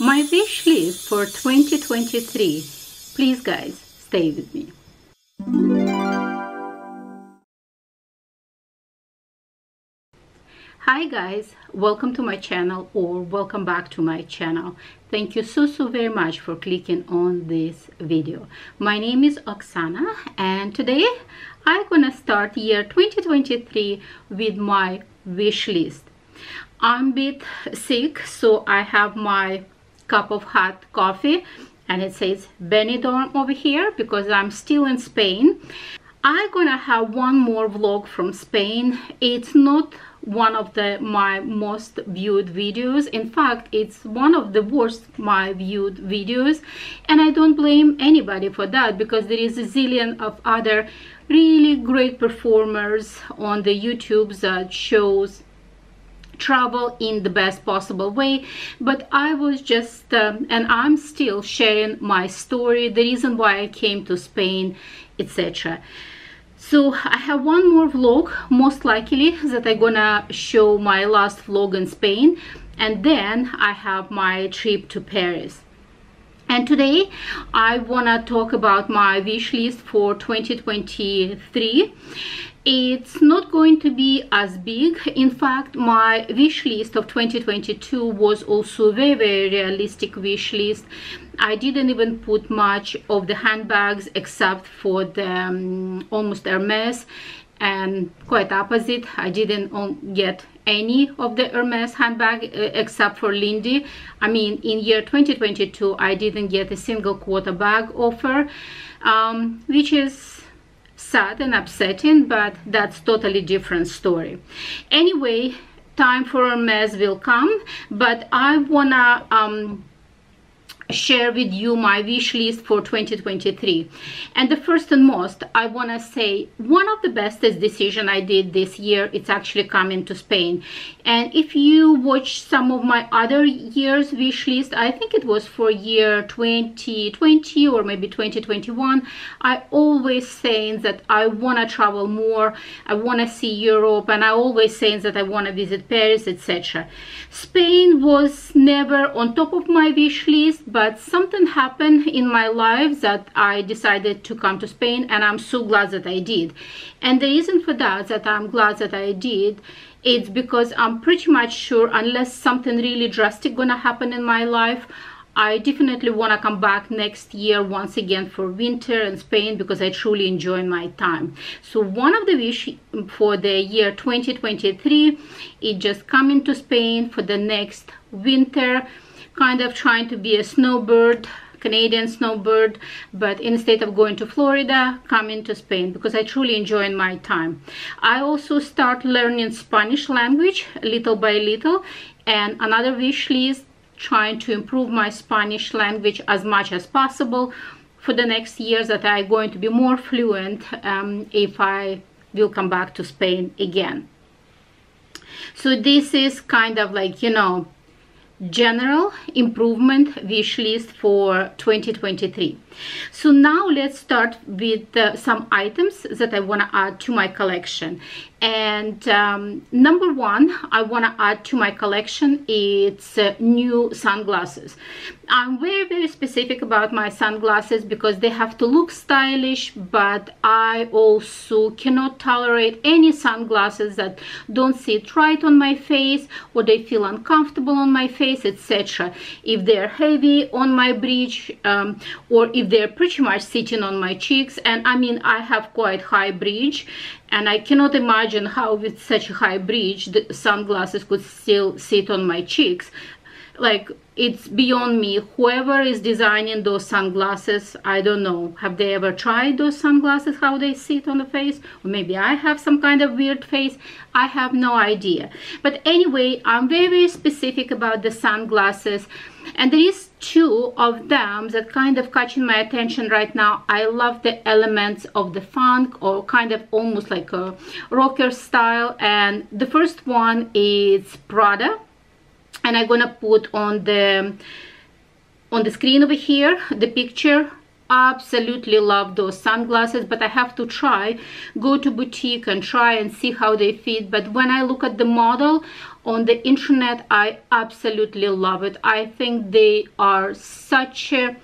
my wish list for 2023 please guys stay with me. Hi guys. Welcome to my channel or welcome back to my channel. Thank you so so very much for clicking on this video. My name is Oxana and today I'm gonna start year 2023 with my wish list. I'm a bit sick so I have my cup of hot coffee and it says Benidorm over here because I'm still in Spain. I'm gonna have one more vlog from Spain. It's not one of the my most viewed videos in fact it's one of the worst my viewed videos and i don't blame anybody for that because there is a zillion of other really great performers on the youtube that shows travel in the best possible way. But i was just um, and i'm still sharing my story the reason why i came to spain etc so i have one more vlog most likely that i'm gonna show my last vlog in spain and then i have my trip to paris. And today i want to talk about my wish list for 2023 it's not going to be as big. In fact my wish list of 2022 was also very very realistic wish list. I didn't even put much of the handbags except for the um, almost hermes and quite opposite. I didn't get any of the hermes handbag uh, except for lindy. I mean in year 2022 i didn't get a single quota bag offer um, which is sad and upsetting but that's totally different story. Anyway time for a mess will come but i wanna um, share with you my wish list for 2023 and the first and most i want to say one of the bestest decision i did this year it's actually coming to spain. And if you watch some of my other years wish list i think it was for year 2020 or maybe 2021 i always saying that i want to travel more i want to see europe and i always saying that i want to visit paris etc spain was never on top of my wish list but something happened in my life that I decided to come to Spain and I'm so glad that I did. And the reason for that, that I'm glad that I did, it's because I'm pretty much sure unless something really drastic gonna happen in my life, I definitely want to come back next year once again for winter in Spain because I truly enjoy my time. So one of the wish for the year 2023 is just coming to Spain for the next winter kind of trying to be a snowbird Canadian snowbird but instead of going to Florida coming to Spain because I truly enjoy my time. I also start learning Spanish language little by little and another wish list trying to improve my Spanish language as much as possible. For the next years that I'm going to be more fluent um, if I will come back to Spain again. So this is kind of like you know general improvement wish list for 2023 so now let's start with uh, some items that i want to add to my collection. And um, number one i want to add to my collection it's uh, new sunglasses. I'm very very specific about my sunglasses because they have to look stylish but i also cannot tolerate any sunglasses that don't sit right on my face or they feel uncomfortable on my face etc if they're heavy on my bridge um, or if they're pretty much sitting on my cheeks and i mean i have quite high bridge and I cannot imagine how with such a high bridge the sunglasses could still sit on my cheeks. Like it's beyond me. Whoever is designing those sunglasses i don't know. Have they ever tried those sunglasses how they sit on the face? Or maybe i have some kind of weird face. I have no idea. But anyway i'm very, very specific about the sunglasses and there is two of them that kind of catching my attention right now. I love the elements of the funk or kind of almost like a rocker style. And the first one is prada. And I'm gonna put on the on the screen over here the picture absolutely love those sunglasses but i have to try go to boutique and try and see how they fit. But when i look at the model on the internet i absolutely love it. I think they are such a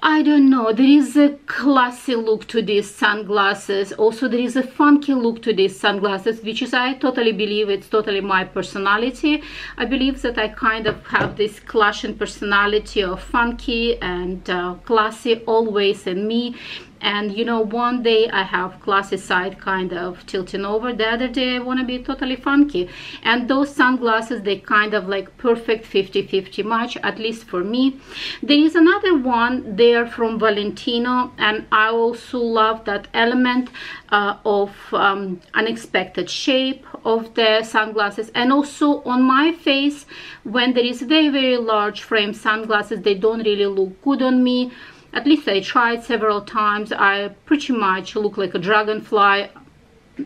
I don't know, there is a classy look to these sunglasses. Also, there is a funky look to these sunglasses, which is, I totally believe it's totally my personality. I believe that I kind of have this clashing personality of funky and uh, classy always in me and you know one day i have classy side kind of tilting over. The other day i want to be totally funky. And those sunglasses they kind of like perfect 50 50 match at least for me. There is another one there from valentino and i also love that element uh, of um, unexpected shape of the sunglasses. And also on my face when there is very very large frame sunglasses they don't really look good on me at least I tried several times. I pretty much look like a dragonfly.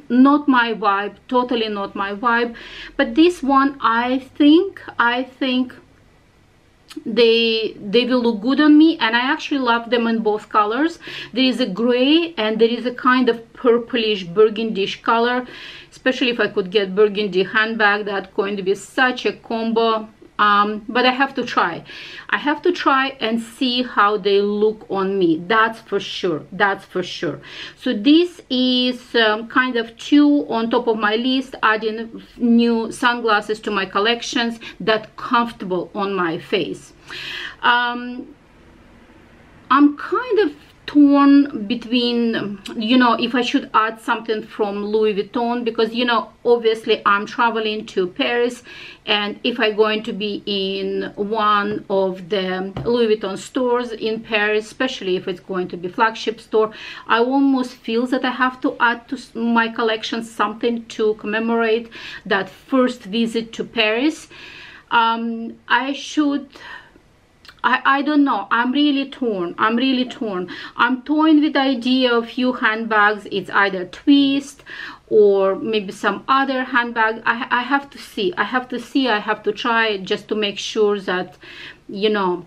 Not my vibe totally not my vibe. But this one I think I think they they will look good on me. And I actually love them in both colors. There is a gray and there is a kind of purplish burgundish color. Especially if I could get burgundy handbag that's going to be such a combo um, but I have to try. I have to try and see how they look on me. That's for sure. That's for sure. So this is um, kind of two on top of my list adding new sunglasses to my collections that comfortable on my face. Um, I'm kind of torn between you know if I should add something from Louis Vuitton because you know obviously I'm traveling to Paris and if I'm going to be in one of the Louis Vuitton stores in Paris especially if it's going to be flagship store I almost feel that I have to add to my collection something to commemorate that first visit to Paris. Um, I should I, I don't know. I'm really torn. I'm really torn. I'm torn with the idea of few handbags. It's either twist or maybe some other handbag. I, I have to see. I have to see. I have to try just to make sure that you know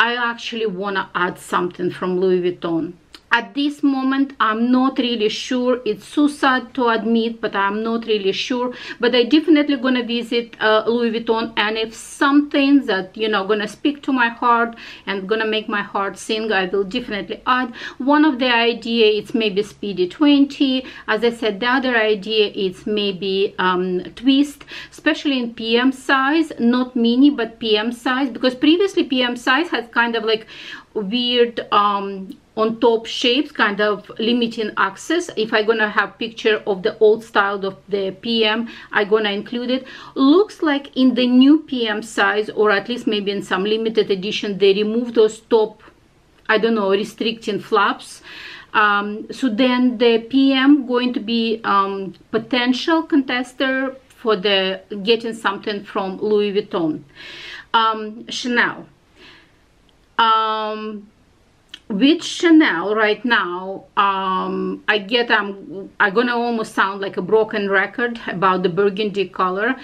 i actually want to add something from louis vuitton at this moment i'm not really sure. It's so sad to admit but i'm not really sure. But i definitely gonna visit uh, louis vuitton and if something that you know gonna speak to my heart and gonna make my heart sing i will definitely add. One of the idea it's maybe speedy 20 as i said the other idea is maybe um, twist especially in pm size not mini but pm size because previously pm size has kind of like weird um, on top shapes kind of limiting access. If i'm gonna have picture of the old style of the pm i'm gonna include it. Looks like in the new pm size or at least maybe in some limited edition they remove those top i don't know restricting flaps. Um, so then the pm going to be um, potential contester for the getting something from louis vuitton. Um, chanel. Um with chanel right now um i get i'm i'm gonna almost sound like a broken record about the burgundy color.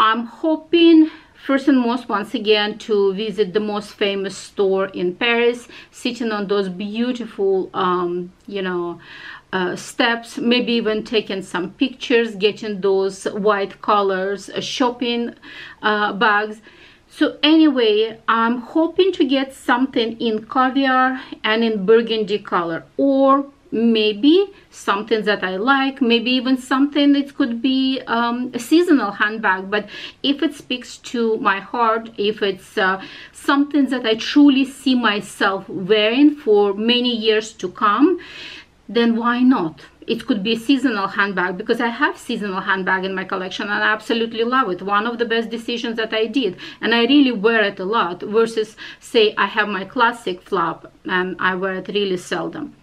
I'm hoping first and most once again to visit the most famous store in paris sitting on those beautiful um you know uh, steps maybe even taking some pictures getting those white colors uh, shopping uh, bags so anyway i'm hoping to get something in caviar and in burgundy color or maybe something that I like, maybe even something that could be um, a seasonal handbag. But if it speaks to my heart, if it's uh, something that I truly see myself wearing for many years to come, then why not? It could be a seasonal handbag because I have seasonal handbag in my collection and I absolutely love it. One of the best decisions that I did and I really wear it a lot versus say I have my classic flap and I wear it really seldom.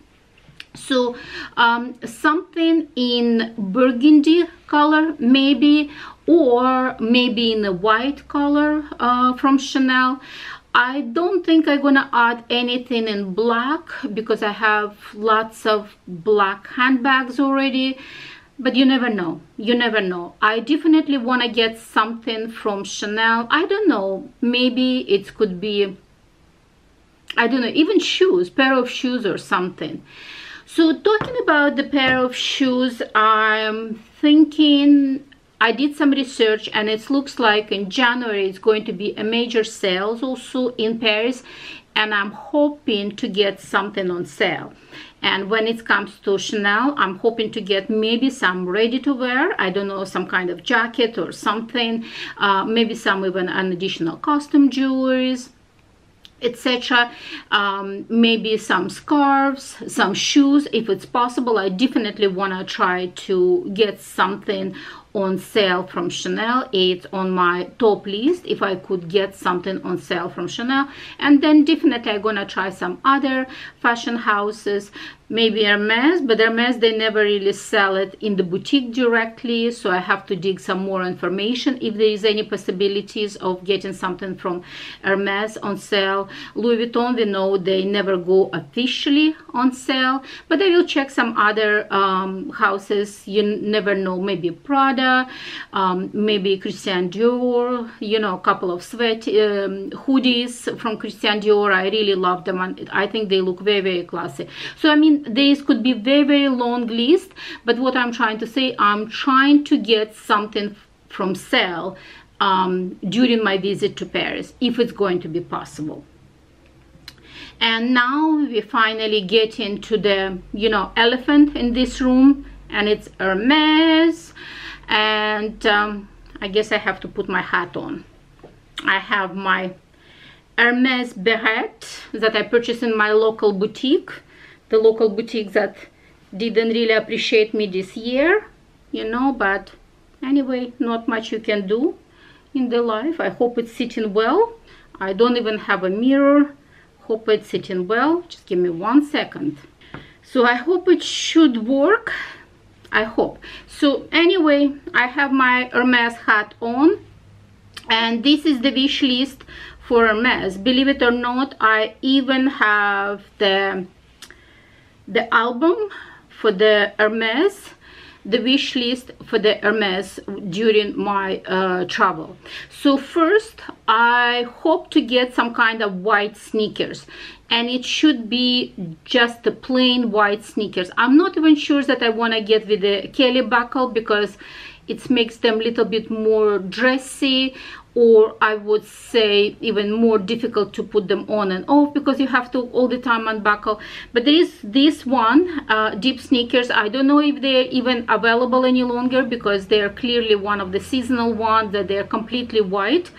So um, something in burgundy color maybe or maybe in a white color uh, from Chanel. I don't think I'm gonna add anything in black because I have lots of black handbags already but you never know you never know I definitely want to get something from Chanel I don't know maybe it could be I don't know, even shoes, pair of shoes or something. So talking about the pair of shoes, I'm thinking I did some research and it looks like in January it's going to be a major sales also in Paris and I'm hoping to get something on sale. And when it comes to Chanel, I'm hoping to get maybe some ready to wear. I don't know, some kind of jacket or something. Uh, maybe some even an additional costume jewelries etc um, maybe some scarves some shoes if it's possible i definitely want to try to get something on sale from Chanel. It's on my top list if I could get something on sale from Chanel. And then definitely I'm gonna try some other fashion houses maybe Hermes, but Hermes, they never really sell it in the boutique directly, so I have to dig some more information if there is any possibilities of getting something from Hermes on sale. Louis Vuitton, we know they never go officially on sale, but I will check some other um, houses, you never know, maybe Prada, um, maybe Christian Dior, you know, a couple of sweat um, hoodies from Christian Dior, I really love them, and I think they look very, very classy. So, I mean, this could be very very long list but what i'm trying to say i'm trying to get something from sale um, during my visit to paris if it's going to be possible. And now we finally get into the you know elephant in this room and it's hermes and um, i guess i have to put my hat on. I have my hermes beret that i purchased in my local boutique the local boutiques that didn't really appreciate me this year you know but anyway not much you can do in the life. I hope it's sitting well. I don't even have a mirror. Hope it's sitting well. Just give me one second. So i hope it should work. I hope. So anyway i have my hermes hat on and this is the wish list for hermes. Believe it or not i even have the the album for the Hermes the wish list for the Hermes during my uh, travel. So first, I hope to get some kind of white sneakers and it should be just the plain white sneakers. I'm not even sure that I want to get with the Kelly buckle because it makes them a little bit more dressy or I would say even more difficult to put them on and off because you have to all the time unbuckle. But there is this one uh, deep sneakers. I don't know if they're even available any longer because they're clearly one of the seasonal ones that they're completely white.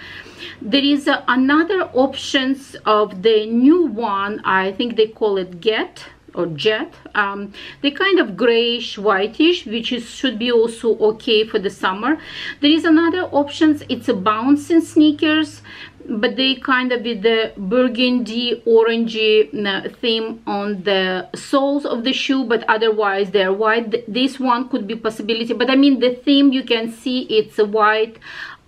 There is uh, another options of the new one. I think they call it get or jet um, they kind of grayish whitish which is should be also okay for the summer. There is another options it's a bouncing sneakers but they kind of with the burgundy orangey uh, theme on the soles of the shoe but otherwise they're white. This one could be possibility but i mean the theme you can see it's a white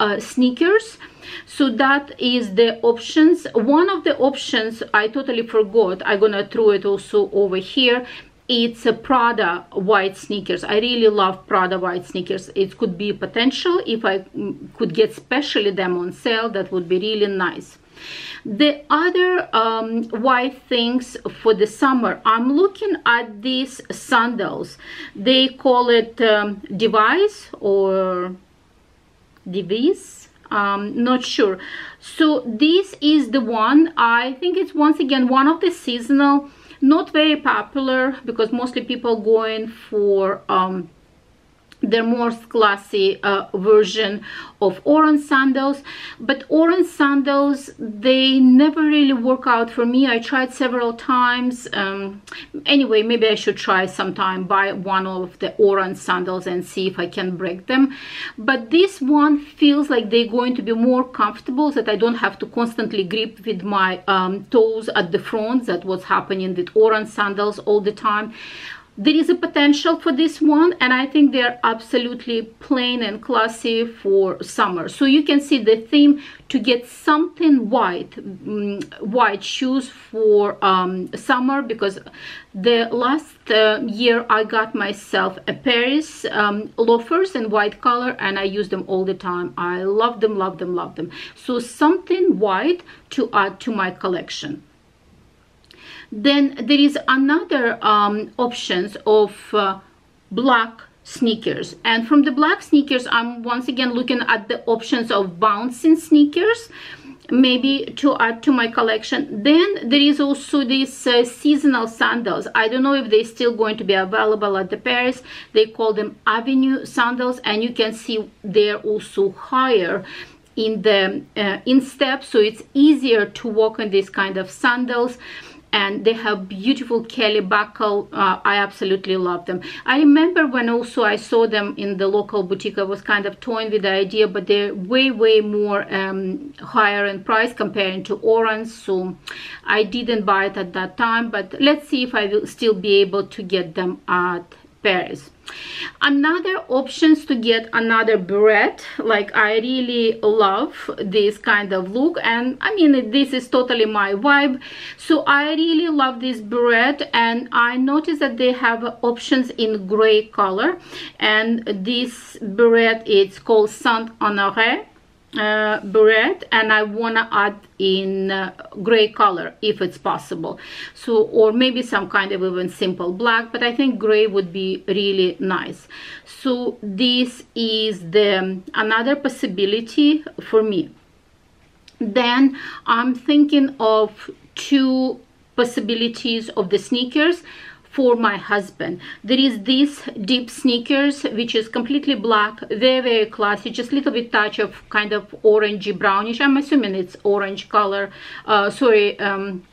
uh, sneakers so that is the options. One of the options i totally forgot i'm gonna throw it also over here it's a prada white sneakers. I really love prada white sneakers. It could be potential if i mm, could get specially them on sale that would be really nice. The other um, white things for the summer i'm looking at these sandals. They call it um, device or device um not sure. So this is the one i think it's once again one of the seasonal not very popular because mostly people going for um their more classy uh, version of Oran sandals. But Oran sandals they never really work out for me. I tried several times. Um, anyway maybe i should try sometime buy one of the Oran sandals and see if i can break them. But this one feels like they're going to be more comfortable so that i don't have to constantly grip with my um, toes at the front. That was happening with Oran sandals all the time there is a potential for this one and i think they're absolutely plain and classy for summer. So you can see the theme to get something white um, white shoes for um, summer because the last uh, year i got myself a paris um, loafers in white color and i use them all the time. I love them love them love them. So something white to add to my collection then there is another um, options of uh, black sneakers. And from the black sneakers i'm once again looking at the options of bouncing sneakers maybe to add to my collection. Then there is also these uh, seasonal sandals. I don't know if they're still going to be available at the paris. They call them avenue sandals and you can see they're also higher in the uh, instep so it's easier to walk in these kind of sandals and they have beautiful Kelly buckle. Uh, I absolutely love them. I remember when also I saw them in the local boutique, I was kind of toying with the idea, but they're way, way more um, higher in price comparing to Oran. So I didn't buy it at that time, but let's see if I will still be able to get them at Paris another options to get another beret like i really love this kind of look and i mean this is totally my vibe. So i really love this beret and i noticed that they have options in gray color and this beret is called saint honore uh, beret and I want to add in uh, gray color if it's possible. So or maybe some kind of even simple black but I think gray would be really nice. So this is the another possibility for me. Then I'm thinking of two possibilities of the sneakers for my husband. There is this deep sneakers which is completely black very very classy just a little bit touch of kind of orangey brownish. I'm assuming it's orange color. Uh, sorry um,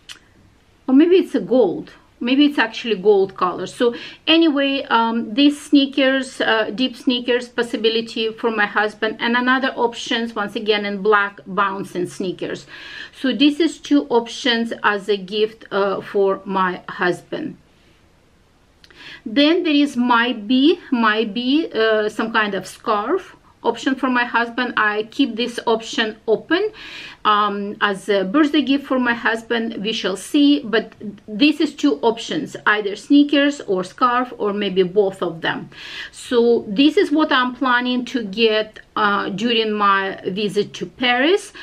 or maybe it's a gold. Maybe it's actually gold color. So anyway um, these sneakers uh, deep sneakers possibility for my husband. And another options once again in black bouncing sneakers. So this is two options as a gift uh, for my husband then there is might be might be uh, some kind of scarf option for my husband. I keep this option open um, as a birthday gift for my husband. We shall see but this is two options either sneakers or scarf or maybe both of them. So this is what i'm planning to get uh, during my visit to paris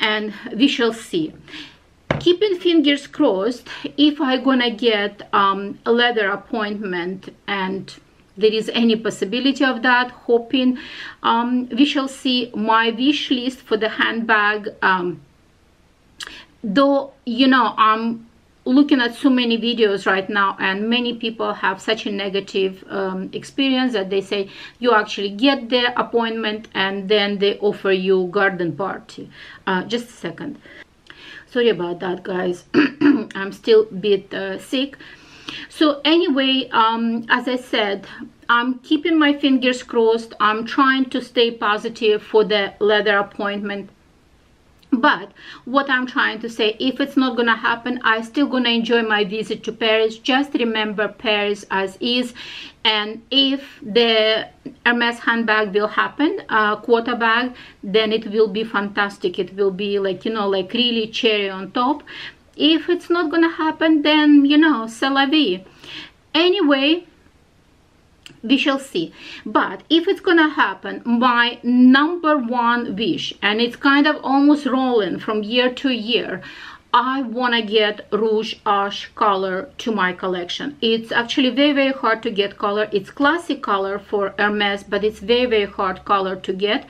and we shall see keeping fingers crossed if i gonna get um, a leather appointment and there is any possibility of that hoping um, we shall see. My wish list for the handbag um, though you know i'm looking at so many videos right now and many people have such a negative um, experience that they say you actually get the appointment and then they offer you garden party. Uh, just a second sorry about that guys. I'm still a bit uh, sick. So anyway um, as i said i'm keeping my fingers crossed. I'm trying to stay positive for the leather appointment but what i'm trying to say if it's not gonna happen i still gonna enjoy my visit to paris. Just remember paris as is. And if the hermes handbag will happen uh, quota bag then it will be fantastic. It will be like you know like really cherry on top. If it's not gonna happen then you know c'est la vie. Anyway we shall see but if it's gonna happen my number one wish and it's kind of almost rolling from year to year I want to get Rouge H color to my collection. It's actually very, very hard to get color. It's classic color for Hermes, but it's very, very hard color to get.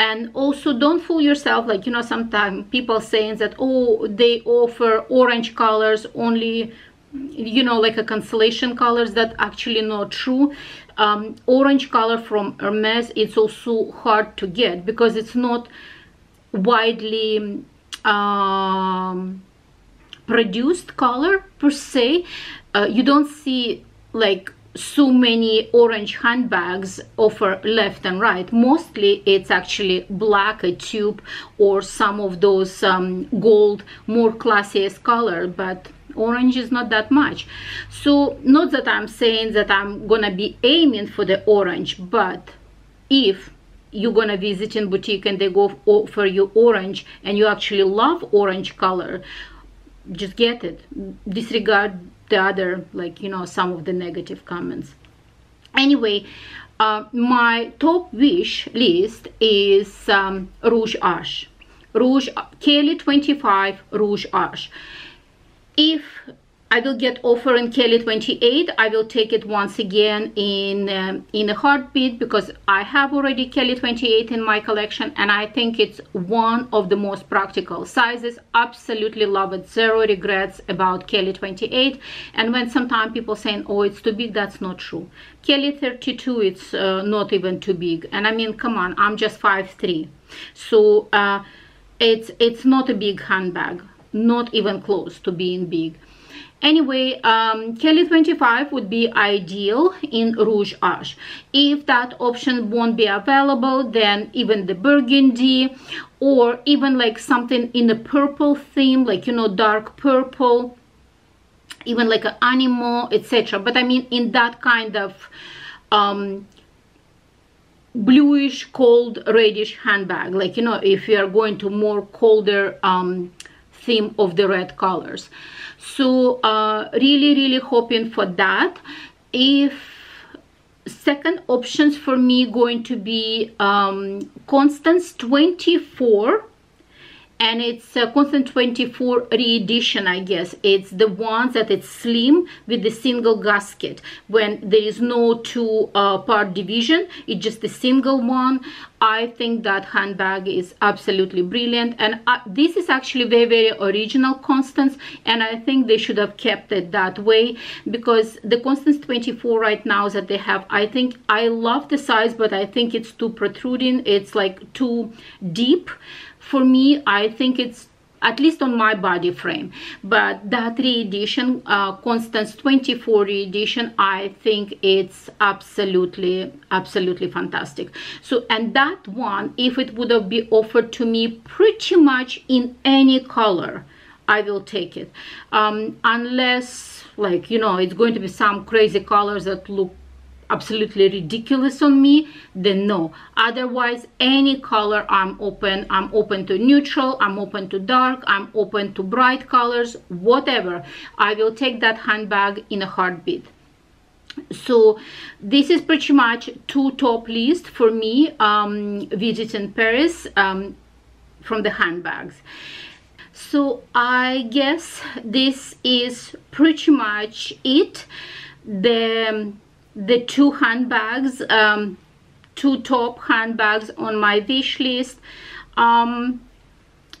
And also don't fool yourself. Like, you know, sometimes people saying that, oh, they offer orange colors only you know like a constellation colors that actually not true um, orange color from Hermes it's also hard to get because it's not widely um, produced color per se. Uh, you don't see like so many orange handbags offer left and right. Mostly it's actually black Etoupe or some of those um, gold more classiest color but orange is not that much. So not that i'm saying that i'm gonna be aiming for the orange but if you're gonna visit in boutique and they go offer you orange and you actually love orange color just get it. Disregard the other like you know some of the negative comments. Anyway uh, my top wish list is um, rouge H. Rouge kelly 25 rouge H if I will get offer in Kelly 28. I will take it once again in um, in a heartbeat because I have already Kelly 28 in my collection and I think it's one of the most practical sizes. Absolutely love it. Zero regrets about Kelly 28. And when sometimes people saying, oh, it's too big, that's not true. Kelly 32, it's uh, not even too big. And I mean, come on, I'm just 5'3". So uh, it's it's not a big handbag, not even close to being big Anyway, um, Kelly 25 would be ideal in Rouge H. If that option won't be available, then even the burgundy or even like something in the purple theme, like, you know, dark purple, even like Anemone, etc. But I mean, in that kind of um, bluish, cold, reddish handbag, like, you know, if you are going to more colder um, theme of the red colors. So uh, really really hoping for that. If second options for me going to be um, Constance 24 and it's a Constance 24 re-edition I guess. It's the ones that it's slim with the single gusset. When there is no two uh, part division it's just a single one. I think that handbag is absolutely brilliant. And uh, this is actually very very original Constance and I think they should have kept it that way because the Constance 24 right now that they have I think I love the size but I think it's too protruding. It's like too deep for me i think it's at least on my body frame. But that re-edition uh, constance 24 re-edition i think it's absolutely absolutely fantastic. So and that one if it would have been offered to me pretty much in any color i will take it. Um, unless like you know it's going to be some crazy colors that look absolutely ridiculous on me then no. Otherwise any color i'm open i'm open to neutral i'm open to dark i'm open to bright colors whatever. I will take that handbag in a heartbeat. So this is pretty much two top list for me um, visiting paris um, from the handbags. So i guess this is pretty much it. The the two handbags um, two top handbags on my wish list. Um,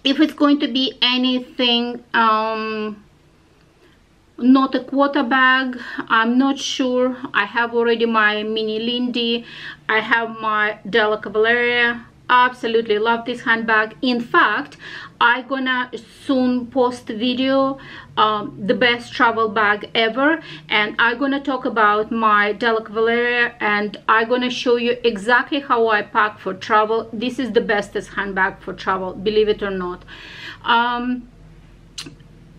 if it's going to be anything um, not a quota bag i'm not sure. I have already my mini lindy. I have my della cavalleria absolutely love this handbag. In fact i gonna soon post video um, the best travel bag ever and i'm gonna talk about my Della Cavalleria and i'm gonna show you exactly how i pack for travel. This is the bestest handbag for travel believe it or not. Um,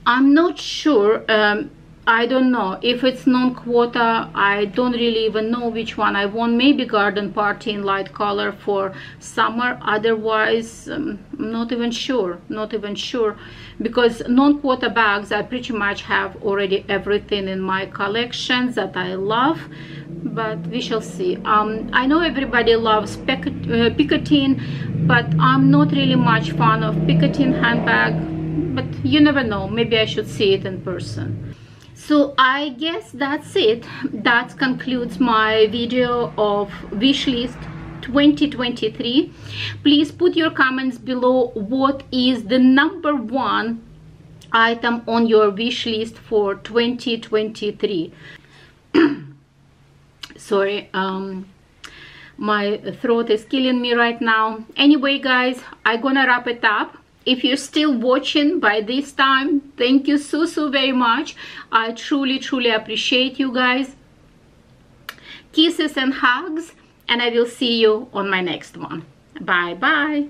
i'm not sure um, I don't know. If it's non-quota I don't really even know which one I want. Maybe garden party in light color for summer. Otherwise um, I'm not even sure. Not even sure. Because non-quota bags I pretty much have already everything in my collections that I love. But we shall see. Um, I know everybody loves uh, Picotin but I'm not really much fan of Picotin handbag. But you never know. Maybe I should see it in person so i guess that's it. That concludes my video of wish list 2023 please put your comments below. What is the number one item on your wish list for 2023 sorry um my throat is killing me right now. Anyway guys i'm gonna wrap it up if you're still watching by this time thank you so so very much. I truly truly appreciate you guys. Kisses and hugs and i will see you on my next one. Bye bye